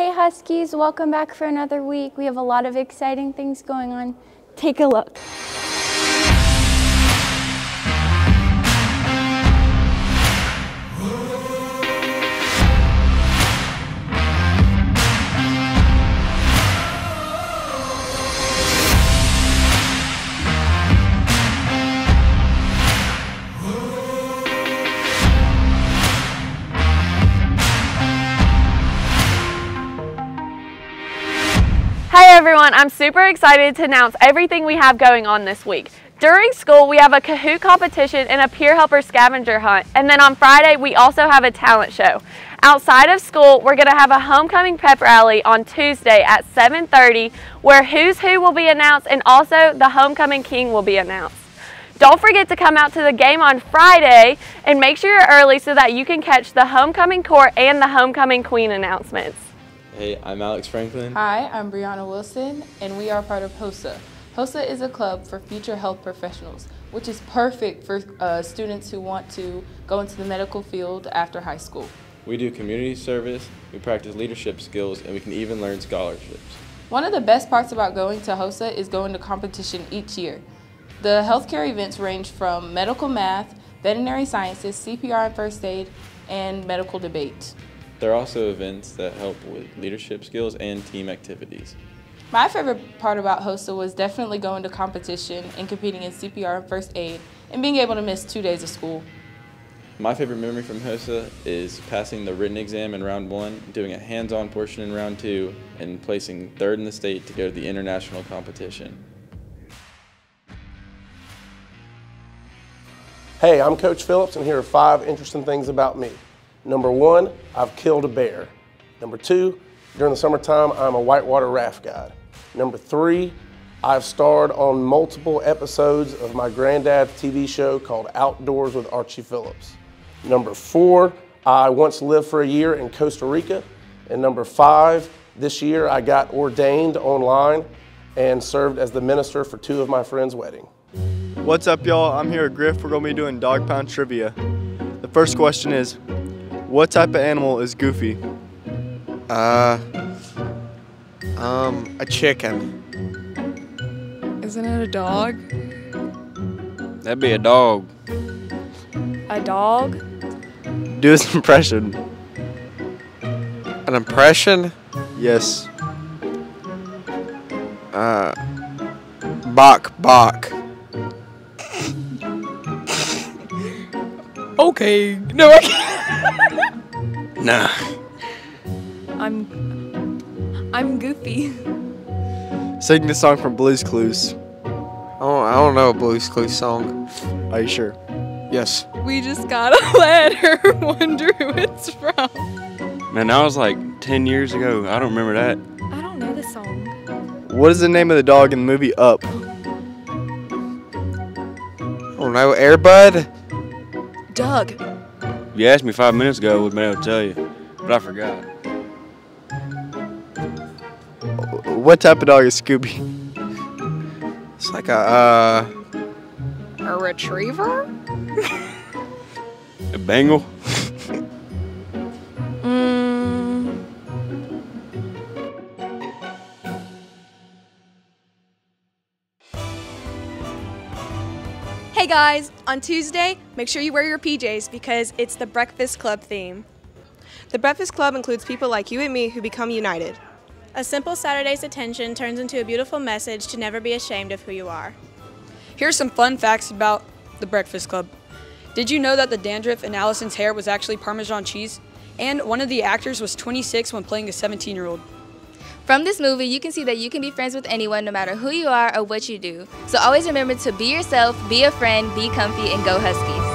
Hey Huskies, welcome back for another week. We have a lot of exciting things going on. Take a look. Everyone, I'm super excited to announce everything we have going on this week. During school, we have a Kahoot competition and a peer helper scavenger hunt. And then on Friday, we also have a talent show. Outside of school, we're gonna have a homecoming pep rally on Tuesday at 7.30 where Who's Who will be announced and also the homecoming king will be announced. Don't forget to come out to the game on Friday and make sure you're early so that you can catch the homecoming court and the homecoming queen announcements. Hey, I'm Alex Franklin. Hi, I'm Brianna Wilson, and we are part of HOSA. HOSA is a club for future health professionals, which is perfect for uh, students who want to go into the medical field after high school. We do community service, we practice leadership skills, and we can even learn scholarships. One of the best parts about going to HOSA is going to competition each year. The healthcare events range from medical math, veterinary sciences, CPR and first aid, and medical debate. There are also events that help with leadership skills and team activities. My favorite part about HOSA was definitely going to competition and competing in CPR and first aid and being able to miss two days of school. My favorite memory from HOSA is passing the written exam in round one, doing a hands-on portion in round two, and placing third in the state to go to the international competition. Hey, I'm Coach Phillips, and here are five interesting things about me. Number one, I've killed a bear. Number two, during the summertime, I'm a whitewater raft guide. Number three, I've starred on multiple episodes of my granddad's TV show called Outdoors with Archie Phillips. Number four, I once lived for a year in Costa Rica. And number five, this year I got ordained online and served as the minister for two of my friends' wedding. What's up, y'all? I'm here at Griff. We're gonna be doing dog pound trivia. The first question is, what type of animal is Goofy? Uh, um, a chicken. Isn't it a dog? That'd be a dog. A dog? Do his impression. An impression? Yes. Uh, bok bok. Okay. No, I can't. Nah. I'm. I'm goofy. Sing the song from Blue's Clues. I don't, I don't know a Blue's Clues song. Are you sure? Yes. We just got a letter. Wonder who it's from. Man, that was like 10 years ago. I don't remember that. I don't know the song. What is the name of the dog in the movie Up? Oh, I don't know. Airbud? Doug. If you asked me five minutes ago, I would have been able to tell you. But I forgot. What type of dog is Scooby? It's like a, uh, A retriever? A Bengal? Hey guys, on Tuesday, make sure you wear your PJs because it's the Breakfast Club theme. The Breakfast Club includes people like you and me who become united. A simple Saturday's attention turns into a beautiful message to never be ashamed of who you are. Here's some fun facts about the Breakfast Club. Did you know that the dandruff in Allison's hair was actually Parmesan cheese? And one of the actors was 26 when playing a 17 year old. From this movie, you can see that you can be friends with anyone no matter who you are or what you do. So always remember to be yourself, be a friend, be comfy, and go Huskies.